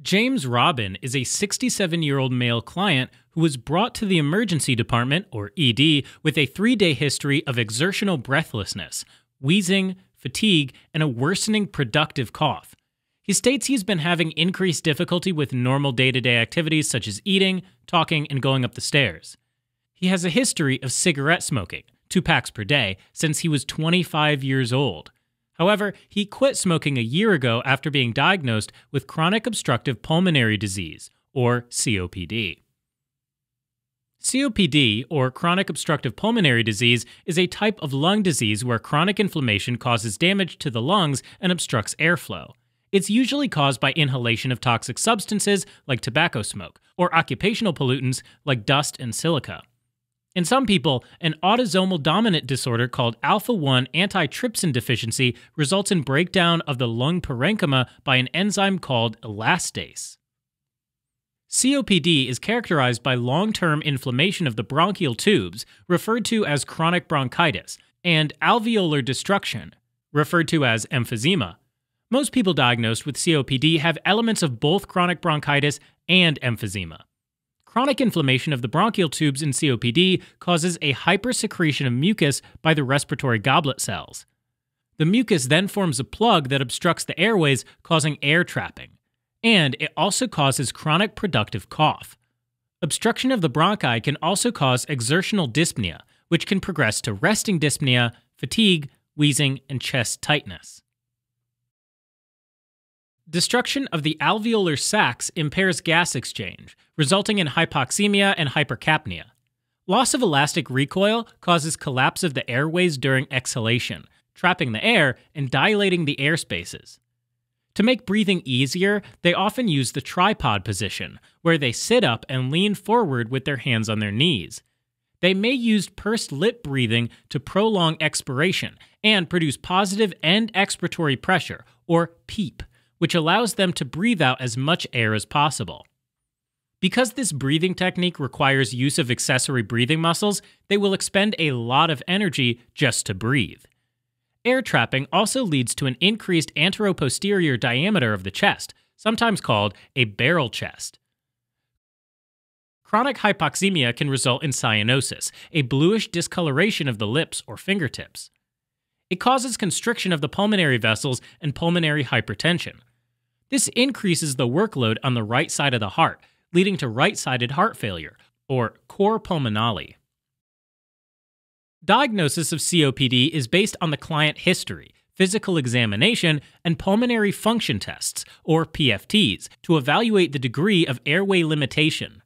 James Robin is a 67 year old male client who was brought to the emergency department, or ED, with a three day history of exertional breathlessness, wheezing, fatigue, and a worsening productive cough. He states he's been having increased difficulty with normal day to day activities such as eating, talking, and going up the stairs. He has a history of cigarette smoking, two packs per day, since he was 25 years old. However, he quit smoking a year ago after being diagnosed with chronic obstructive pulmonary disease, or COPD. COPD, or chronic obstructive pulmonary disease, is a type of lung disease where chronic inflammation causes damage to the lungs and obstructs airflow. It's usually caused by inhalation of toxic substances like tobacco smoke, or occupational pollutants like dust and silica. In some people, an autosomal dominant disorder called alpha 1 antitrypsin deficiency results in breakdown of the lung parenchyma by an enzyme called elastase. COPD is characterized by long term inflammation of the bronchial tubes, referred to as chronic bronchitis, and alveolar destruction, referred to as emphysema. Most people diagnosed with COPD have elements of both chronic bronchitis and emphysema. Chronic inflammation of the bronchial tubes in COPD causes a hypersecretion of mucus by the respiratory goblet cells. The mucus then forms a plug that obstructs the airways, causing air trapping. And it also causes chronic productive cough. Obstruction of the bronchi can also cause exertional dyspnea, which can progress to resting dyspnea, fatigue, wheezing, and chest tightness. Destruction of the alveolar sacs impairs gas exchange, resulting in hypoxemia and hypercapnia. Loss of elastic recoil causes collapse of the airways during exhalation, trapping the air and dilating the air spaces. To make breathing easier, they often use the tripod position, where they sit up and lean forward with their hands on their knees. They may use pursed lip breathing to prolong expiration and produce positive end expiratory pressure, or PEEP, which allows them to breathe out as much air as possible. Because this breathing technique requires use of accessory breathing muscles, they will expend a lot of energy just to breathe. Air trapping also leads to an increased anteroposterior diameter of the chest, sometimes called a barrel chest. Chronic hypoxemia can result in cyanosis, a bluish discoloration of the lips or fingertips. It causes constriction of the pulmonary vessels and pulmonary hypertension. This increases the workload on the right side of the heart, leading to right sided heart failure, or cor pulmonale. Diagnosis of COPD is based on the client history, physical examination, and pulmonary function tests, or PFTs, to evaluate the degree of airway limitation.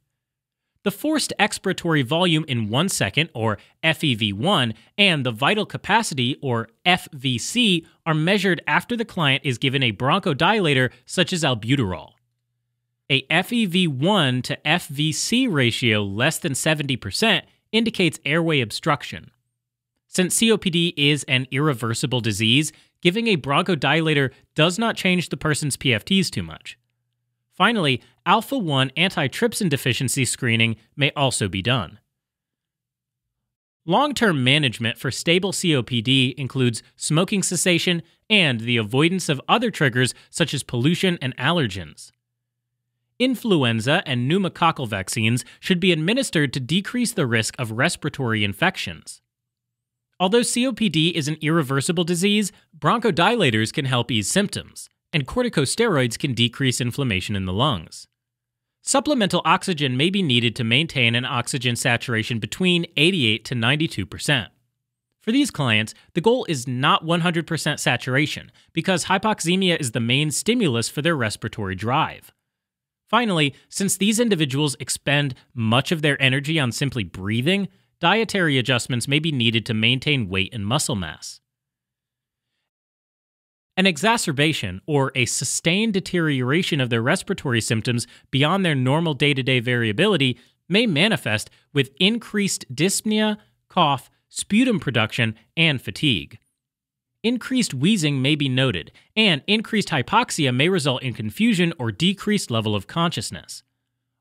The forced expiratory volume in one second, or FEV1, and the vital capacity, or FVC, are measured after the client is given a bronchodilator such as albuterol. A FEV1 to FVC ratio less than 70% indicates airway obstruction. Since COPD is an irreversible disease, giving a bronchodilator does not change the person's PFTs too much. Finally, alpha 1 antitrypsin deficiency screening may also be done. Long term management for stable COPD includes smoking cessation and the avoidance of other triggers such as pollution and allergens. Influenza and pneumococcal vaccines should be administered to decrease the risk of respiratory infections. Although COPD is an irreversible disease, bronchodilators can help ease symptoms and corticosteroids can decrease inflammation in the lungs. Supplemental oxygen may be needed to maintain an oxygen saturation between 88 to 92%. For these clients, the goal is not 100% saturation because hypoxemia is the main stimulus for their respiratory drive. Finally, since these individuals expend much of their energy on simply breathing, dietary adjustments may be needed to maintain weight and muscle mass. An exacerbation, or a sustained deterioration of their respiratory symptoms beyond their normal day to day variability, may manifest with increased dyspnea, cough, sputum production, and fatigue. Increased wheezing may be noted, and increased hypoxia may result in confusion or decreased level of consciousness.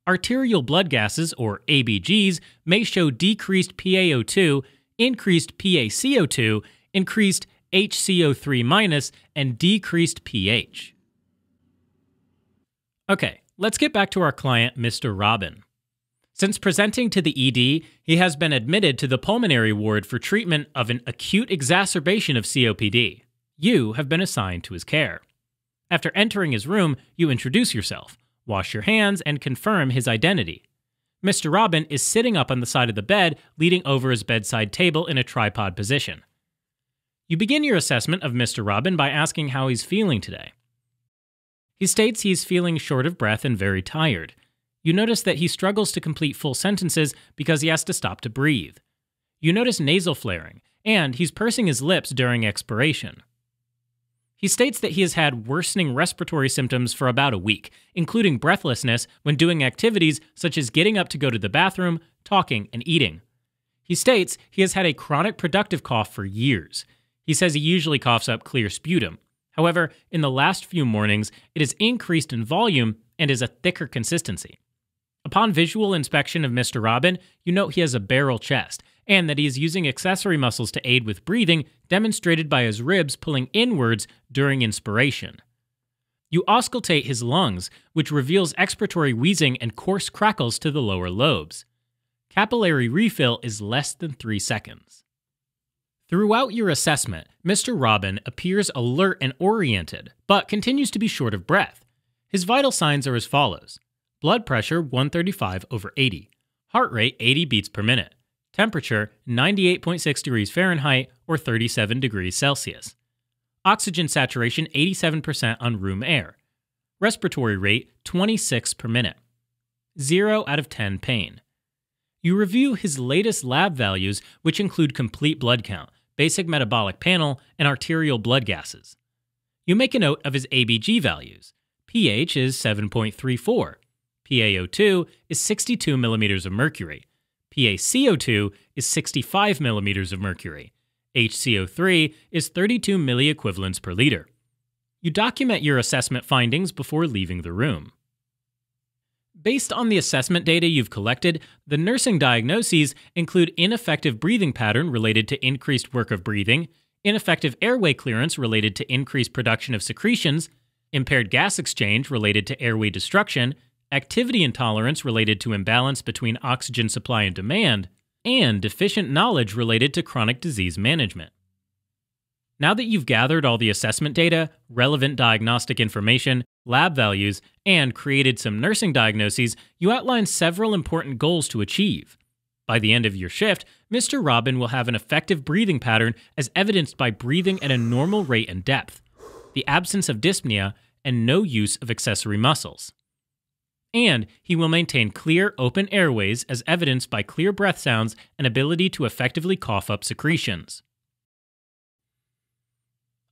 Arterial blood gases, or ABGs, may show decreased PaO2, increased PaCO2, increased HCO3- and decreased pH. Okay, let's get back to our client, Mr. Robin. Since presenting to the ED, he has been admitted to the pulmonary ward for treatment of an acute exacerbation of COPD. You have been assigned to his care. After entering his room, you introduce yourself, wash your hands, and confirm his identity. Mr. Robin is sitting up on the side of the bed, leaning over his bedside table in a tripod position. You begin your assessment of Mr. Robin by asking how he's feeling today. He states he's feeling short of breath and very tired. You notice that he struggles to complete full sentences because he has to stop to breathe. You notice nasal flaring, and he's pursing his lips during expiration. He states that he has had worsening respiratory symptoms for about a week, including breathlessness when doing activities such as getting up to go to the bathroom, talking, and eating. He states he has had a chronic productive cough for years. He says he usually coughs up clear sputum. However, in the last few mornings, it has increased in volume and is a thicker consistency. Upon visual inspection of Mr. Robin, you note he has a barrel chest and that he is using accessory muscles to aid with breathing, demonstrated by his ribs pulling inwards during inspiration. You auscultate his lungs, which reveals expiratory wheezing and coarse crackles to the lower lobes. Capillary refill is less than 3 seconds. Throughout your assessment, Mr. Robin appears alert and oriented, but continues to be short of breath. His vital signs are as follows blood pressure 135 over 80, heart rate 80 beats per minute, temperature 98.6 degrees Fahrenheit or 37 degrees Celsius, oxygen saturation 87% on room air, respiratory rate 26 per minute, 0 out of 10 pain. You review his latest lab values, which include complete blood count, basic metabolic panel, and arterial blood gases. You make a note of his ABG values. pH is 7.34, PaO2 is 62 millimeters of mercury. PaCO2 is 65 millimeters of mercury. HCO3 is 32 milliequivalents per liter. You document your assessment findings before leaving the room. Based on the assessment data you've collected, the nursing diagnoses include ineffective breathing pattern related to increased work of breathing, ineffective airway clearance related to increased production of secretions, impaired gas exchange related to airway destruction, activity intolerance related to imbalance between oxygen supply and demand, and deficient knowledge related to chronic disease management. Now that you've gathered all the assessment data, relevant diagnostic information, lab values, and created some nursing diagnoses, you outline several important goals to achieve. By the end of your shift, Mr. Robin will have an effective breathing pattern as evidenced by breathing at a normal rate and depth, the absence of dyspnea, and no use of accessory muscles and he will maintain clear, open airways as evidenced by clear breath sounds and ability to effectively cough up secretions.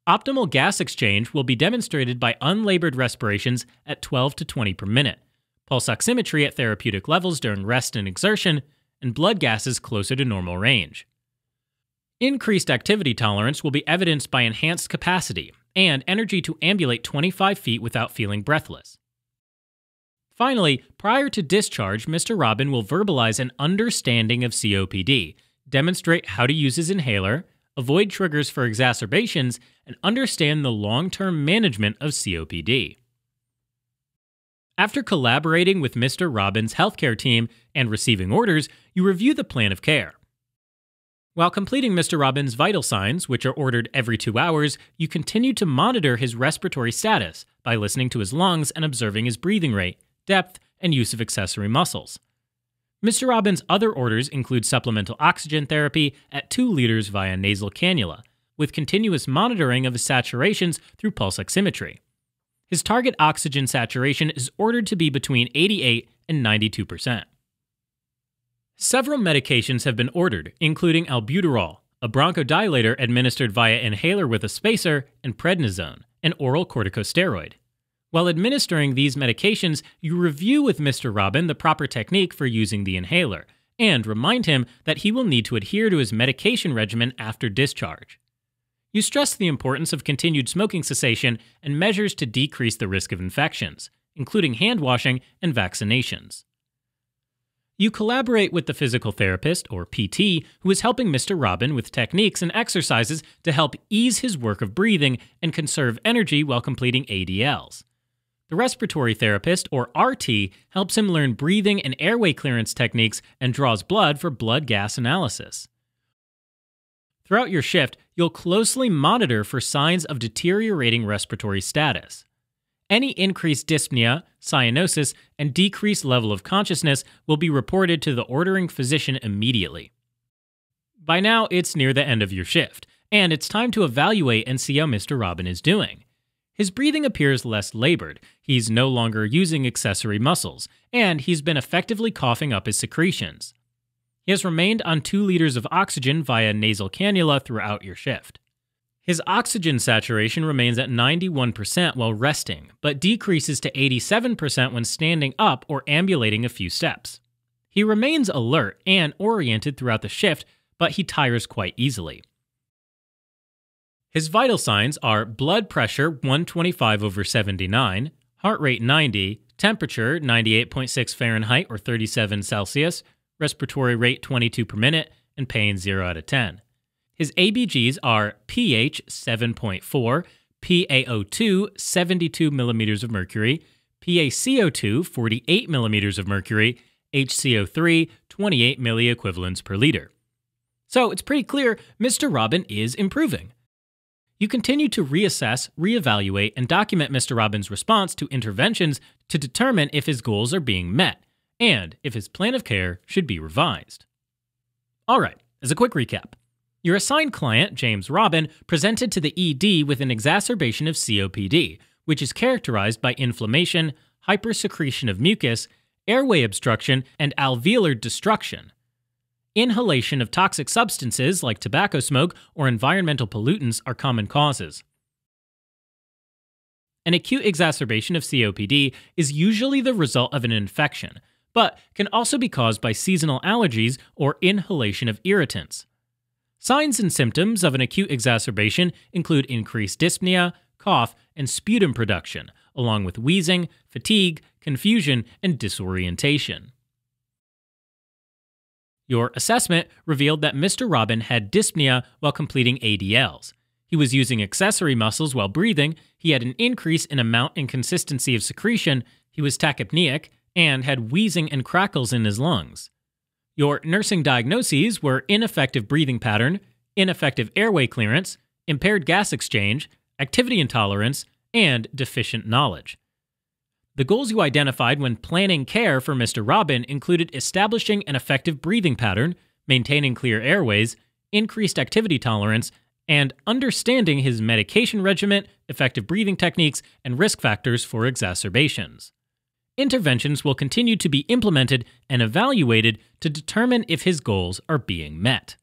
Optimal gas exchange will be demonstrated by unlabored respirations at 12 to 20 per minute, pulse oximetry at therapeutic levels during rest and exertion, and blood gases closer to normal range. Increased activity tolerance will be evidenced by enhanced capacity and energy to ambulate 25 feet without feeling breathless. Finally, prior to discharge, Mr. Robin will verbalize an understanding of COPD, demonstrate how to use his inhaler, avoid triggers for exacerbations, and understand the long term management of COPD. After collaborating with Mr. Robin's healthcare team and receiving orders, you review the plan of care. While completing Mr. Robin's vital signs, which are ordered every two hours, you continue to monitor his respiratory status by listening to his lungs and observing his breathing rate, depth, and use of accessory muscles. Mr. Robin's other orders include supplemental oxygen therapy at 2 liters via nasal cannula, with continuous monitoring of his saturations through pulse oximetry. His target oxygen saturation is ordered to be between 88 and 92%. Several medications have been ordered, including albuterol, a bronchodilator administered via inhaler with a spacer, and prednisone, an oral corticosteroid. While administering these medications, you review with Mr. Robin the proper technique for using the inhaler and remind him that he will need to adhere to his medication regimen after discharge. You stress the importance of continued smoking cessation and measures to decrease the risk of infections, including hand washing and vaccinations. You collaborate with the physical therapist, or PT, who is helping Mr. Robin with techniques and exercises to help ease his work of breathing and conserve energy while completing ADLs. The respiratory therapist, or RT, helps him learn breathing and airway clearance techniques and draws blood for blood gas analysis. Throughout your shift, you'll closely monitor for signs of deteriorating respiratory status. Any increased dyspnea, cyanosis, and decreased level of consciousness will be reported to the ordering physician immediately. By now, it's near the end of your shift, and it's time to evaluate and see how Mr. Robin is doing. His breathing appears less labored, he's no longer using accessory muscles, and he's been effectively coughing up his secretions. He has remained on 2 liters of oxygen via nasal cannula throughout your shift. His oxygen saturation remains at 91% while resting, but decreases to 87% when standing up or ambulating a few steps. He remains alert and oriented throughout the shift, but he tires quite easily. His vital signs are blood pressure 125 over 79, heart rate 90, temperature 98.6 Fahrenheit or 37 Celsius, respiratory rate 22 per minute, and pain 0 out of 10. His ABGs are pH 7.4, PaO2 72 millimeters of mercury, PaCO2 48 millimeters of mercury, HCO3 28 milliequivalents per liter. So it's pretty clear Mr. Robin is improving. You continue to reassess, reevaluate, and document Mr. Robin's response to interventions to determine if his goals are being met and if his plan of care should be revised. All right, as a quick recap. Your assigned client, James Robin, presented to the ED with an exacerbation of COPD, which is characterized by inflammation, hypersecretion of mucus, airway obstruction, and alveolar destruction, Inhalation of toxic substances like tobacco smoke or environmental pollutants are common causes. An acute exacerbation of COPD is usually the result of an infection, but can also be caused by seasonal allergies or inhalation of irritants. Signs and symptoms of an acute exacerbation include increased dyspnea, cough, and sputum production, along with wheezing, fatigue, confusion, and disorientation. Your assessment revealed that Mr. Robin had dyspnea while completing ADLs. He was using accessory muscles while breathing, he had an increase in amount and consistency of secretion, he was tachypneic, and had wheezing and crackles in his lungs. Your nursing diagnoses were ineffective breathing pattern, ineffective airway clearance, impaired gas exchange, activity intolerance, and deficient knowledge. The goals you identified when planning care for Mr. Robin included establishing an effective breathing pattern, maintaining clear airways, increased activity tolerance, and understanding his medication regimen, effective breathing techniques, and risk factors for exacerbations. Interventions will continue to be implemented and evaluated to determine if his goals are being met.